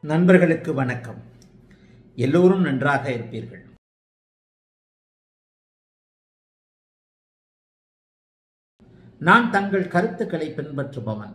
நண்பர்களுக்கு வணக்கம். எல்லோரும் நன்றாக இருப்பீர்கள். நான் தங்கள் கருத்துக்களை பின்பற்றுபவன்.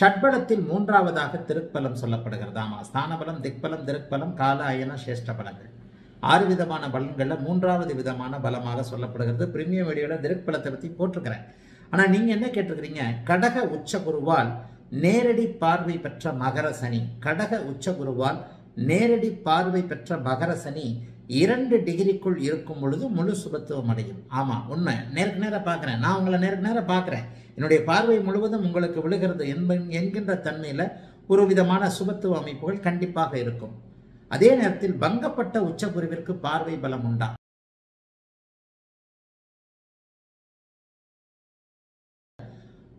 ஷட்பலத்தில் மூன்றாவதாக திருப்பலம் சொல்லப்படுகிறது. ஸ்தானபலம் திக்பலம் திருப்பலம் கால அயன சேஷ்ட பலங்கள். ஆறு விதமான பலன்களில் மூன்றாவது விதமான பலமாக சொல்லப்படுகிறது. பிரீமியம் வீடியோல திருப்பலத்தை பற்றி போட்டிருக்கிறேன். ஆனால் நீங்கள் என்ன கேட்டிருக்கிறீங்க? கடக உச்ச குருவால் நேரடி பார்வை பெற்ற மகர சனி. கடக உச்ச குருவால் நேரடி பார்வை பெற்ற மகர சனி இரண்டு டிகிரிக்குள் இருக்கும் பொழுது முழு சுபத்துவம் அடையும். ஆமாம் உண்மை. நேருக்கு நேராக பார்க்குறேன். நான் உங்களை நேருக்கு நேரம் பார்க்குறேன். என்னுடைய பார்வை முழுவதும் உங்களுக்கு விழுகிறது என்ப- என்கின்ற தன்மையில் ஒரு விதமான சுபத்துவ அமைப்புகள் கண்டிப்பாக இருக்கும். அதே நேரத்தில் பங்கப்பட்ட உச்சகுருவிற்கு பார்வை பலம் உண்டா?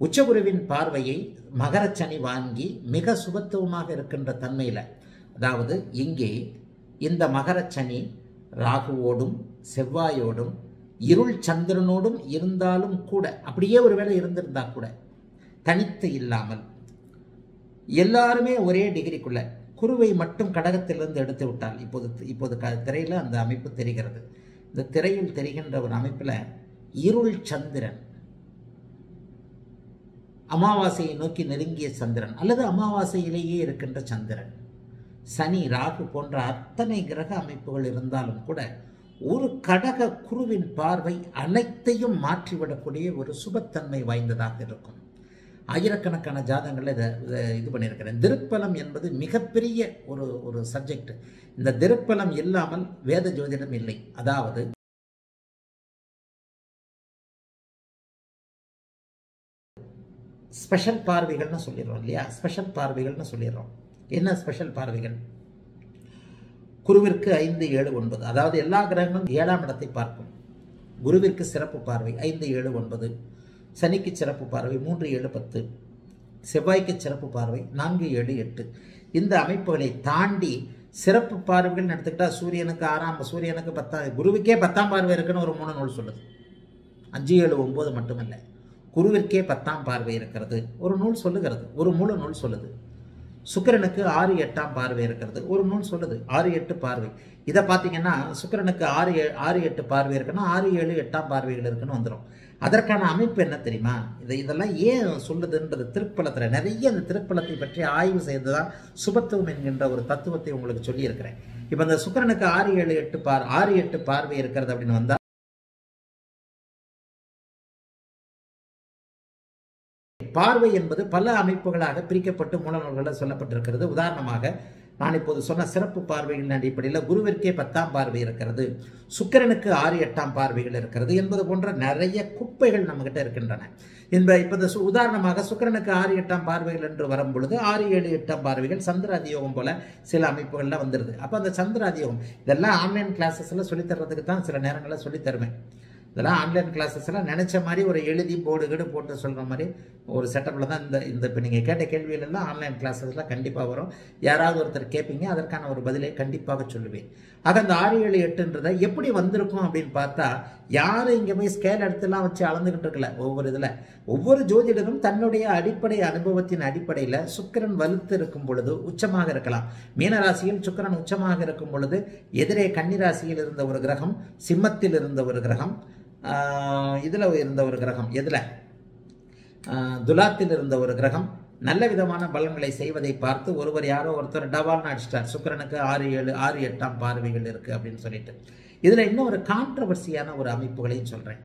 உச்சகுருவின் பார்வையை மகரச்சனி வாங்கி மிக சுபத்துவமாக இருக்கின்ற தன்மையில அதாவது இங்கே இந்த மகரச்சனி ராகுவோடும் செவ்வாயோடும் இருள் சந்திரனோடும் இருந்தாலும் கூட அப்படியே ஒருவேளை இருந்திருந்தா கூட தனித்து இல்லாமல் எல்லாருமே ஒரே டிகிரிக்குள்ள குருவை மட்டும் கடகத்திலிருந்து எடுத்து விட்டால் இப்போது இப்போது க திரையில் அந்த அமைப்பு தெரிகிறது. இந்த திரையில் தெரிகின்ற ஒரு அமைப்பில் இருள் சந்திரன். அமாவாசையை நோக்கி நெருங்கிய சந்திரன் அல்லது அமாவாசையிலேயே இருக்கின்ற சந்திரன். சனி ராகு போன்ற அத்தனை கிரக அமைப்புகள் இருந்தாலும் கூட ஒரு கடக குருவின் பார்வை அனைத்தையும் மாற்றிவிடக்கூடிய ஒரு சுபத்தன்மை வாய்ந்ததாக இருக்கும். ஆயிரக்கணக்கான ஜாதகங்களில் இதை இதை இது பண்ணியிருக்கிறேன். திருப்பலம் என்பது மிகப்பெரிய ஒரு ஒரு சப்ஜெக்ட் இந்த திருப்பலம் இல்லாமல் வேத ஜோதிடம் இல்லை. அதாவது ஸ்பெஷல் பார்வைகள்னு சொல்லிடுறோம் இல்லையா? ஸ்பெஷல் பார்வைகள்னு சொல்லிடுறோம். என்ன ஸ்பெஷல் பார்வைகள்? குருவிற்கு ஐந்து ஏழு ஒன்பது. அதாவது எல்லா கிரகங்களும் ஏழாம் இடத்தை பார்க்கும். குருவிற்கு சிறப்பு பார்வை ஐந்து ஏழு ஒன்பது. சனிக்கு சிறப்பு பார்வை மூன்று ஏழு பத்து. செவ்வாய்க்கு சிறப்பு பார்வை நான்கு ஏழு எட்டு. இந்த அமைப்புகளை தாண்டி சிறப்பு பார்வைகள் எடுத்துக்கிட்டால் சூரியனுக்கு ஆறாம் சூரியனுக்கு பத்தாம் குருவுக்கே பத்தாம் பார்வை இருக்குன்னு ஒரு மூணு நூல் சொல்லுது. அஞ்சு ஏழு ஒம்பது மட்டுமல்ல குருவிற்கே பத்தாம் பார்வை இருக்கிறது. ஒரு நூல் சொல்லுகிறது ஒரு மூல நூல் சொல்லுது. சுக்கிரனுக்கு ஆறு எட்டாம் பார்வை இருக்கிறது. ஒரு நூல் சொல்லுது ஆறு எட்டு பார்வை. இதை பார்த்தீங்கன்னா சுக்கிரனுக்கு ஆறு ஏ- ஆறு எட்டு பார்வை இருக்குன்னா ஆறு ஏழு எட்டாம் பார்வைகள் இருக்குன்னு வந்துடும் அதற்கான அமைப்பு என்ன தெரியுமா? இதை இதெல்லாம் ஏன் சொல்லுதுன்றது திருப்பலத்தில் நிறைய அந்த திருப்பலத்தை பற்றி ஆய்வு செய்து தான் சுபத்துவம் என்கின்ற ஒரு தத்துவத்தை உங்களுக்கு சொல்லியிருக்கிறேன். இப்போ இந்த சுக்கிரனுக்கு ஆறு ஏழு எட்டு பார் ஆறு எட்டு பார்வை இருக்கிறது அப்படின்னு வந்தால் பார்வை என்பது பல அமைப்புகளாக பிரிக்கப்பட்டு மூலநூல்களில் சொல்லப்பட்டிருக்கிறது. உதாரணமாக நான் இப்போது சொன்ன சிறப்பு பார்வைகளின் அடிப்படையில் குருவிற்கே பத்தாம் பார்வை இருக்கிறது. சுக்கிரனுக்கு ஆறு எட்டாம் பார்வைகள் இருக்கிறது என்பது போன்ற நிறைய குப்பைகள் நம்மகிட்ட இருக்கின்றன. இந்த இப்போ இந்த சு- உதாரணமாக சுக்கிரனுக்கு ஆறு எட்டாம் பார்வைகள் என்று வரும் பொழுது ஆறு ஏழு எட்டாம் பார்வைகள் சந்திர அதியோகம் போல சில அமைப்புகள்லாம் வந்துடுது அப்போ அந்த சந்திர அதியோகம் இதெல்லாம் ஆன்லைன் கிளாஸஸில் சொல்லித்தர்றதுக்கு தான் சில நேரங்களில் சொல்லித் தருவேன். இதெல்லாம் ஆன்லைன் கிளாஸஸ் எல்லாம் நினைச்ச மாதிரி ஒரு எழுதி போர்டு கீடு போட்டு சொல்கிற மாதிரி ஒரு செட்டப்பில் தான் இந்த இந்த இப்போ நீங்கள் கேட்ட கேள்வியிலெல்லாம் ஆன்லைன் கிளாஸஸ்லாம் கண்டிப்பாக வரும். யாராவது ஒருத்தர் கேட்பீங்க அதற்கான ஒரு பதிலை கண்டிப்பாக சொல்லுவேன். ஆக அந்த ஆறு ஏழு எட்டுன்றதை எப்படி வந்திருக்கும் அப்படின்னு பார்த்தா யாரும் இங்கே போய் ஸ்கேல் எடுத்துலாம் வச்சு அளந்துக்கிட்டு இருக்கல ஒவ்வொரு இதில். ஒவ்வொரு ஜோதிடரும் தன்னுடைய அடிப்படை அனுபவத்தின் அடிப்படையில் சுக்கிரன் வலுத்து இருக்கும் பொழுது உச்சமாக இருக்கலாம். மீனராசியில் சுக்கிரன் உச்சமாக இருக்கும் பொழுது எதிரே கன்னிராசியில் இருந்த ஒரு கிரகம் சிம்மத்தில் இருந்த ஒரு கிரகம் இதில் இருந்த ஒரு கிரகம் எதில்? துலாத்தில் இருந்த ஒரு கிரகம். நல்ல விதமான பலன்களை செய்வதை பார்த்து ஒருவர் யாரோ ஒருத்தர் டபால்னு அடிச்சிட்டார். சுக்கிரனுக்கு ஆறு ஏழு ஆறு எட்டாம் பார்வைகள் இருக்குது அப்படின்னு சொல்லிட்டு. இதில் இன்னும் ஒரு கான்ட்ரவர்சியான ஒரு அமைப்புகளையும் சொல்கிறேன்